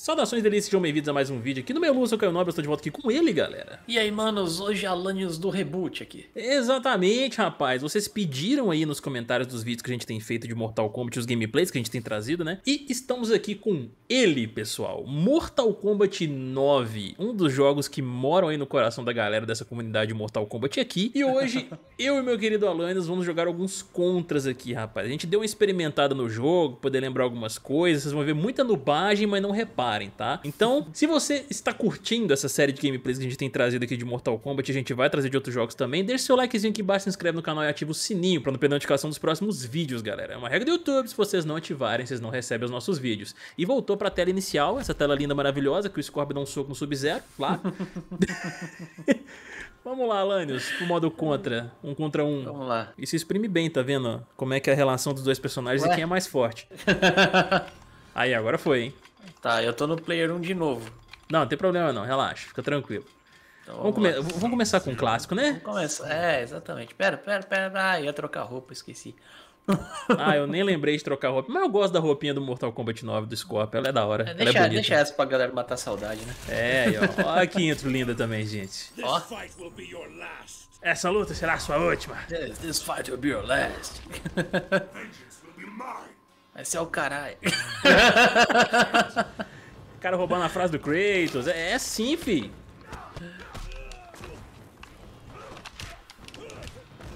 Saudações delícias, sejam bem-vindos a mais um vídeo aqui no meu Luz, eu Caio Nobre, eu estou de volta aqui com ele, galera. E aí, manos, hoje é Alanios do Reboot aqui. Exatamente, rapaz, vocês pediram aí nos comentários dos vídeos que a gente tem feito de Mortal Kombat, os gameplays que a gente tem trazido, né? E estamos aqui com ele, pessoal, Mortal Kombat 9, um dos jogos que moram aí no coração da galera dessa comunidade Mortal Kombat aqui. E hoje, eu e meu querido Alanios vamos jogar alguns contras aqui, rapaz. A gente deu uma experimentada no jogo, poder lembrar algumas coisas, vocês vão ver muita nubagem, mas não repara tá? Então, se você está curtindo essa série de gameplays que a gente tem trazido aqui de Mortal Kombat, a gente vai trazer de outros jogos também, deixe seu likezinho aqui embaixo, se inscreve no canal e ativa o sininho para não perder a notificação dos próximos vídeos, galera. É uma regra do YouTube, se vocês não ativarem, vocês não recebem os nossos vídeos. E voltou para a tela inicial, essa tela linda, maravilhosa, que o Scorpion dá um soco no Sub-Zero, lá. Vamos lá, Alanios, pro modo contra, um contra um. Vamos lá. E se exprime bem, tá vendo? Como é que é a relação dos dois personagens Ué? e quem é mais forte. Aí, agora foi, hein? Tá, eu tô no player 1 de novo. Não, não tem problema não, relaxa, fica tranquilo. Então, vamos, come vamos, começar com um clássico, né? Vamos começar, é, exatamente. Pera, pera, pera, ah, ia trocar roupa, esqueci. ah, eu nem lembrei de trocar roupa, mas eu gosto da roupinha do Mortal Kombat 9 do Scorpio, ela é da hora. É, deixa, ela é deixa essa pra galera matar saudade, né? É, ó, olha que intro linda também, gente. Ó. Essa luta será a sua última. Yes, this fight will be your last. Esse é o caralho. o cara roubando a frase do Kratos. É, é sim, fi.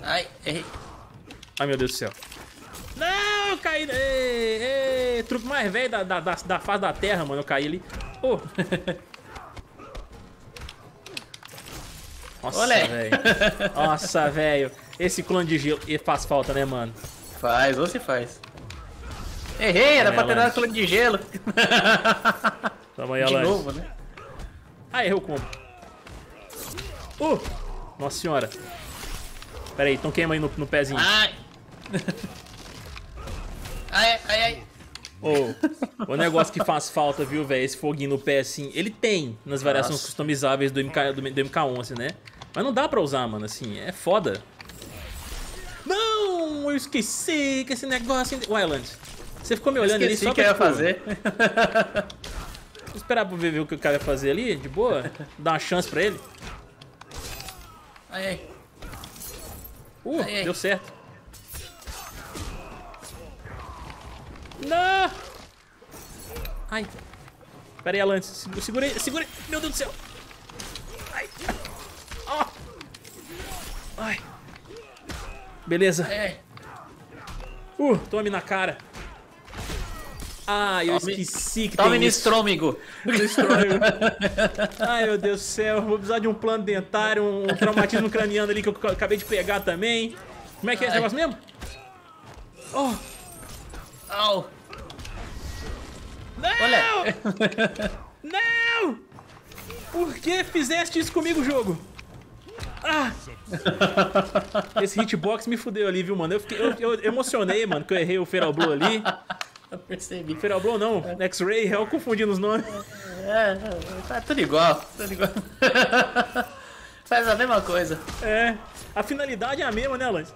Ai, errei. Ai, meu Deus do céu. Não, eu caí. Ei, ei, truque mais velho da, da, da, da fase da terra, mano. Eu caí ali. Oh. Nossa, velho. Nossa, velho. Esse clone de gelo faz falta, né, mano? Faz, ou se faz. Errei, era pra ter dado clone de gelo. Tamo aí, De novo, né? Ah, errou o combo. Uh! Nossa senhora. Pera aí, então queima aí no, no pezinho. Ai! ai, ai, ai. Oh, o negócio que faz falta, viu, velho? Esse foguinho no pé, assim, ele tem nas variações Nossa. customizáveis do, MK, do, do MK11, né? Mas não dá pra usar, mano, assim, é foda. Não, eu esqueci que esse negócio... Wildland, você ficou me olhando ali só que ia fazer. Vou esperar pra ver o que o cara ia fazer ali, de boa. Dar uma chance pra ele. Ai, ai. Uh, ai, ai. deu certo. Não! Ai. Pera aí, Alan. Segura aí, segura aí. Meu Deus do céu. Ai. Oh. Ai. Beleza. É. Uh, tome na cara. Ah, eu tome, esqueci que tome tem no estrômigo. Ai, meu Deus do céu. Vou precisar de um plano dentário, um traumatismo craniano ali que eu acabei de pegar também. Como é que é esse negócio mesmo? Oh. Au. Não! Olha. Não! Por que fizeste isso comigo, jogo? Ah! Esse hitbox me fudeu ali, viu, mano? Eu, fiquei, eu, eu emocionei, mano, que eu errei o Feral Blue ali. Eu percebi. Feral Blow não, é. X-Ray, eu confundindo os nomes. É, tá tudo igual, tudo igual. Faz a mesma coisa. É, a finalidade é a mesma, né, Lance?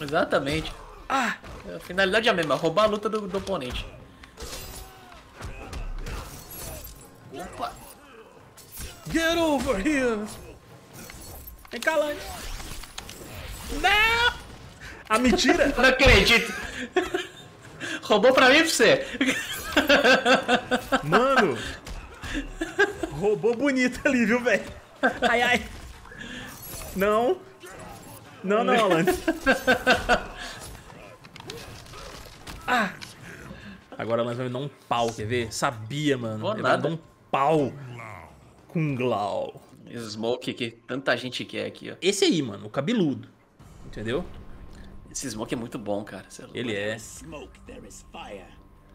Exatamente. Ah! A finalidade é a mesma, roubar a luta do, do oponente. Opa! Get over here! Vem cá, Lance. Não! A mentira! Não acredito! Roubou pra mim pra você. Mano. Roubou bonito ali, viu, velho? Ai, ai. Não. Não, não, Alan. Ah. Agora Alan vai me dar um pau, quer ver? Sabia, mano. Ele vai dar um pau. Com Glau. Smoke que tanta gente quer aqui, ó. Esse aí, mano, o cabeludo. Entendeu? Esse smoke é muito bom, cara. É Ele é.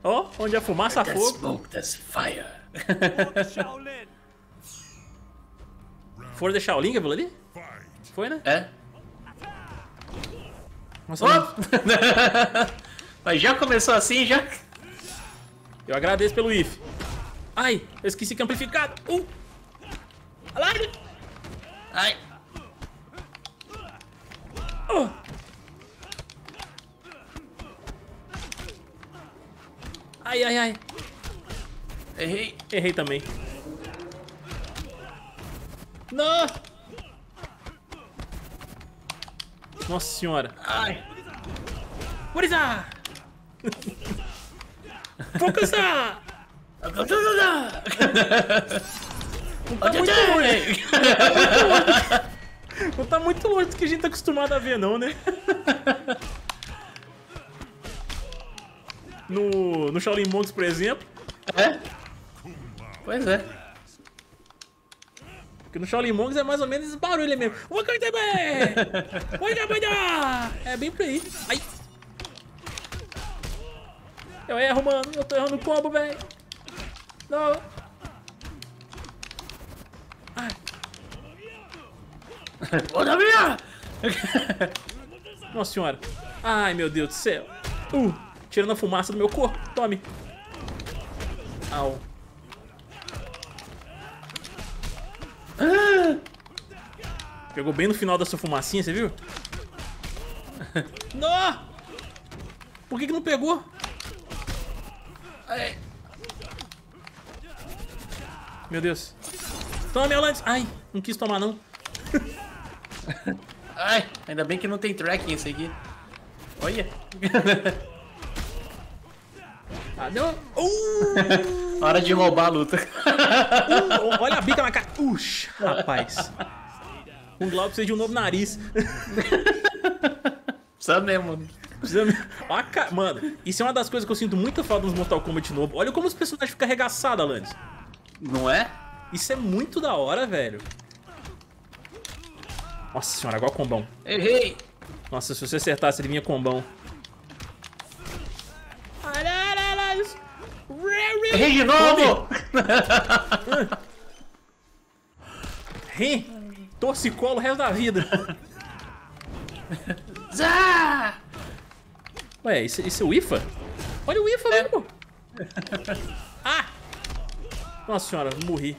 Ó, oh, onde a fumaça, fogo. Smoke, there's fire. For deixar o link aquilo ali? Foi, né? É. Nossa, oh! Mas já começou assim, já? Eu agradeço pelo if. Ai, eu esqueci que é amplificado. Uh! Alarme! Ai. Oh! Ai, ai, ai. Errei. Errei também. Não! Nossa senhora. Ai. That? Focusar! Tá muito longe. Não tá muito longe do que a gente tá acostumado a ver, não, né? No, no Shaolin Monks, por exemplo. É? Pois é. Porque no Shaolin Monks é mais ou menos esse barulho mesmo. É bem por aí. Ai. Eu erro, mano. Eu tô errando o combo, velho. Não. Ai. Ô! Nossa senhora. Ai, meu Deus do céu. Uh, tirando a fumaça do meu corpo. Tome. Au. Pegou bem no final da sua fumacinha, você viu? Não! Por que, que não pegou? Ai. Meu Deus. Tome, Alanis. Ai, não quis tomar, não. Ai, ainda bem que não tem tracking esse aqui. Olha. Deu... Uh! Hora de roubar a luta. Uh, olha a bica na cara. Ux, rapaz. O Glauco precisa de um novo nariz. Precisa mesmo. Precisa me- Ó a ca- Mano, isso é uma das coisas que eu sinto muita falta nos Mortal Kombat novo. Olha como os personagens ficam arregaçados, Alanis. Não é? Isso é muito da hora, velho. Nossa senhora, agora combão. Errei. Nossa, se você acertasse, ele vinha combão. Novo. Ri, torcicolo o resto da vida. Zá! Ué, isso, isso é o IFA? Olha o IFA, mesmo. Ah! Nossa senhora, morri.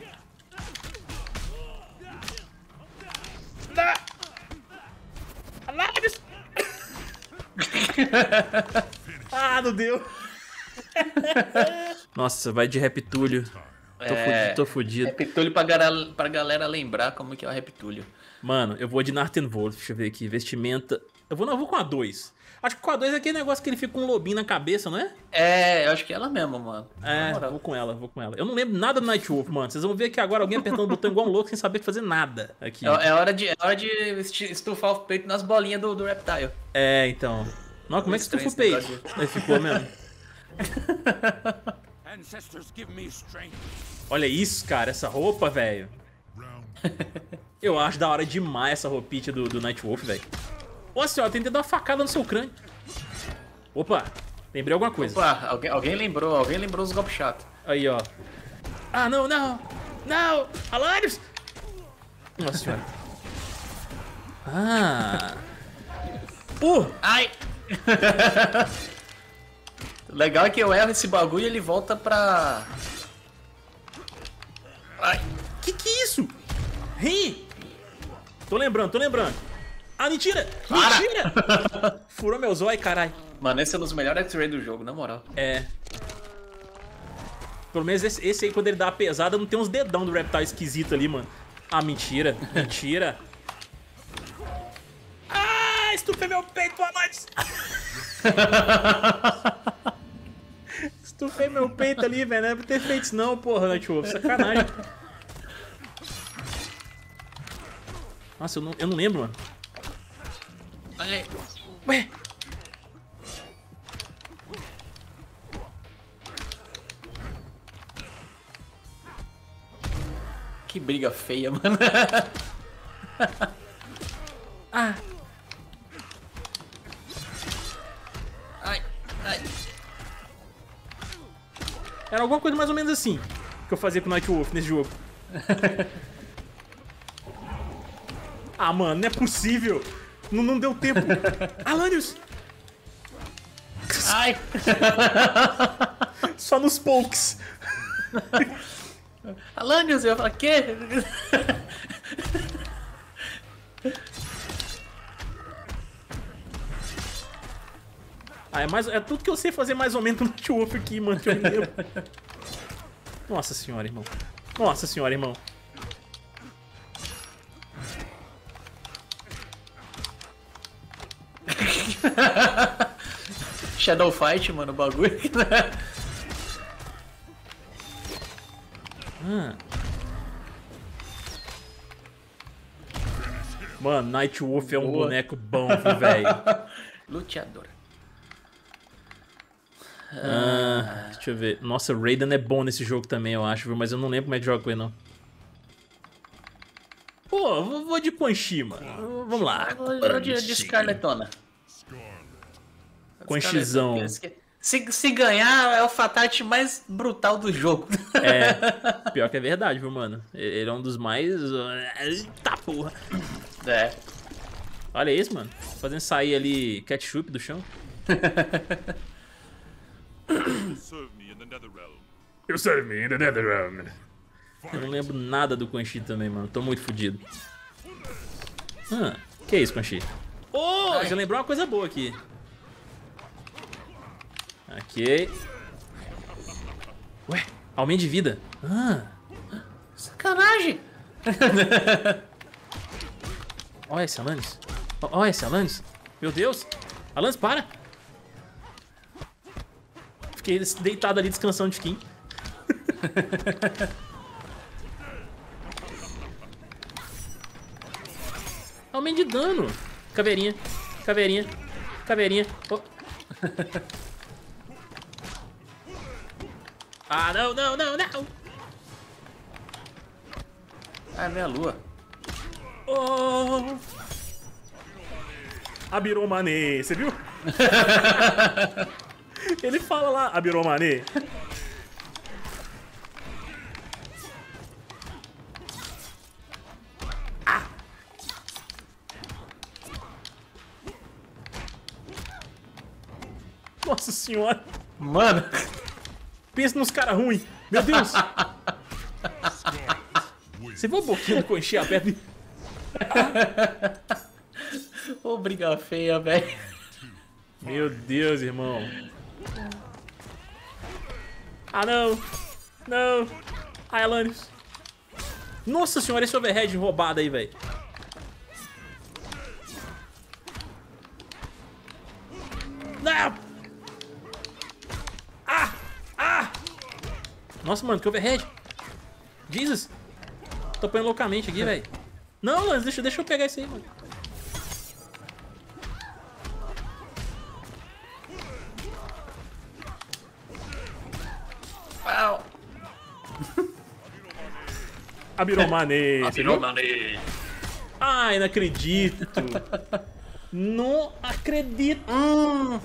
Alanis! ah, não deu. Nossa, vai de reptúlio. Tô, É. fudido, tô fudido. Reptúlio pra, gara- pra galera lembrar como que é o reptúlio. Mano, eu vou de Nartenwolf, deixa eu ver aqui, vestimenta. Eu vou, não, eu vou com a 2. Acho que com a 2 é aquele negócio que ele fica com um lobinho na cabeça, não é? É, eu acho que é ela mesmo, mano. É, vou com ela, vou com ela. Eu não lembro nada do Nightwolf, mano. Vocês vão ver que agora alguém apertando o botão igual um louco sem saber fazer nada aqui. É, é hora de, é hora de estufar o peito nas bolinhas do, do Reptile. É, então. Não, como é que estufa o peito? Aí ficou mesmo. Olha isso, cara, essa roupa, velho. Eu acho da hora demais essa roupinha do, do Nightwolf, velho. Ô senhora, tentei dar uma facada no seu crânio. Opa, lembrei alguma coisa. Opa, alguém, alguém lembrou, alguém lembrou os golpes chatos. Aí, ó. Ah, não, não! Não! Alanis! Nossa senhora. Ah! Uh! Ai! Legal é que eu erro esse bagulho e ele volta pra. Ai! Que que é isso? Ri! Tô lembrando, tô lembrando. Ah, mentira! Para! Mentira! Furou meu zóio, caralho. Mano, esse é um dos melhores X-Ray do jogo, na moral. É. Pelo menos esse, esse aí, quando ele dá a pesada, não tem uns dedão do Reptile esquisito ali, mano. Ah, mentira. Mentira. Ah, estufei meu peito à noite. Estufei meu peito ali, velho. Não é pra ter feito isso não, porra, Nightwolf. Sacanagem. Nossa, eu não, eu não lembro, mano. Olha aí. Ué? Que briga feia, mano. Ah, era alguma coisa mais ou menos assim que eu fazia com o Nightwolf nesse jogo. ah, mano, não é possível. Não, não deu tempo. Alanios, Ai! só nos pokes. Alanios, eu falo, quê? Ah, é, mais, é tudo que eu sei fazer mais ou menos no Nightwolf aqui, mano. Nossa senhora, irmão. Nossa senhora, irmão. Shadow Fight, mano, o bagulho. Ah. Mano, Night Wolf é um Boa. boneco bom, velho. Luteador. Ah, deixa eu ver. Nossa, Raiden é bom nesse jogo também, eu acho, viu? Mas eu não lembro como é que joga com ele, não. Pô, vou de Quan Chi, mano. Vamos lá. Vou de, de Scarletona. Quan Chizão. Se, se ganhar, é o fatality mais brutal do jogo. É, pior que é verdade, viu, mano? Ele é um dos mais... Eita porra. É. Olha isso, mano. Fazendo sair ali ketchup do chão. Serve me in the Netherrealm. Eu não lembro nada do Quan Chi também, mano. Tô muito fudido. Ah, que é isso, Quan Chi? Oh, já lembrou uma coisa boa aqui. Ok. Ué, aumento de vida. Ah, Sacanagem. olha esse Alanis. Olha esse Alanis. Meu Deus. Alanis, para. Fiquei deitado ali descansando de skin. Aumento de dano. Caveirinha. Caveirinha. Caveirinha. Oh. ah, não, não, não, não. Ah, é minha lua. Oh. Abiromane, você viu? Ele fala lá, Abiromane. Nossa senhora. Mano, Pensa nos caras ruins. Meu Deus. Você viu a boquinha do conchinha aberta? ô briga feia, velho. Meu Deus, irmão. Ah, não. Não. Ai, Alanis. Nossa senhora, esse overhead roubado aí, velho. Não. Ah! Ah! Nossa, mano, que overhead. Jesus. Tô apanhando loucamente aqui, velho. Não, Alanis, deixa, deixa eu pegar isso aí, mano. Au. Abiromane. Abiromane. Ai, não acredito. não acredito.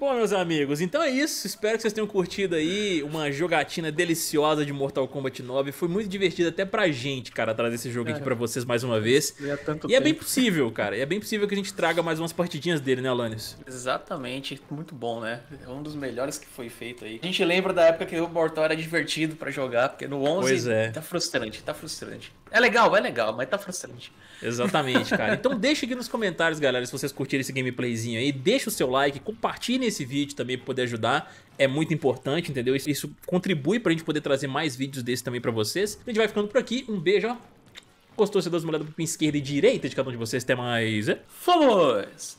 Bom, meus amigos, então é isso. Espero que vocês tenham curtido aí uma jogatina deliciosa de Mortal Kombat 9. Foi muito divertido até pra gente, cara, trazer esse jogo aqui pra vocês mais uma vez. E tanto E é bem possível, cara. E é bem possível que a gente traga mais umas partidinhas dele, né, Alanis? Exatamente, muito bom, né? É um dos melhores que foi feito aí. A gente lembra da época que o Mortal era divertido pra jogar, porque no 11 Pois é. tá frustrante, tá frustrante. É legal, é legal, mas tá frustrante. Exatamente, cara. Então deixa aqui nos comentários, galera, se vocês curtiram esse gameplayzinho aí. Deixa o seu like, compartilhe esse vídeo também pra poder ajudar. É muito importante, entendeu? Isso, isso contribui pra gente poder trazer mais vídeos desses também pra vocês. A gente vai ficando por aqui. Um beijo, ó. Gostou? Você dá uma olhada pro pin esquerda e direita de cada um de vocês. Até mais. é? Fomos!